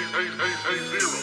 eight, eight, eight, eight, zero.